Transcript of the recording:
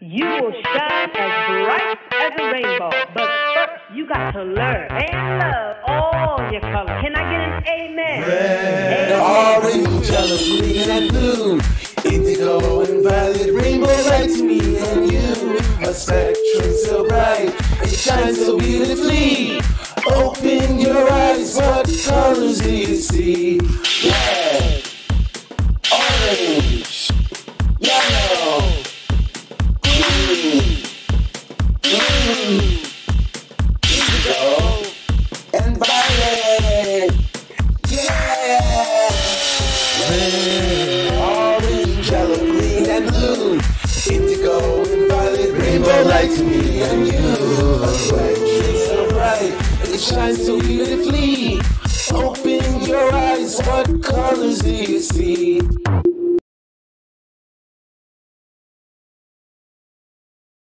you will shine as bright as a rainbow. But first, you got to learn and love all your colors. Can I get an amen? Red, amen. orange, yellow, green, and blue. Indigo and violet, rainbow light to me and you. A spectrum so bright, it shines so beautifully. Open your eyes, what colors do you see? Red, and violet. Yeah! Red, orange, yellow, green, and blue. Indigo and violet, rainbow light to me and you. A spectrum so bright, it shines so beautifully. Open your eyes, what colors do you see?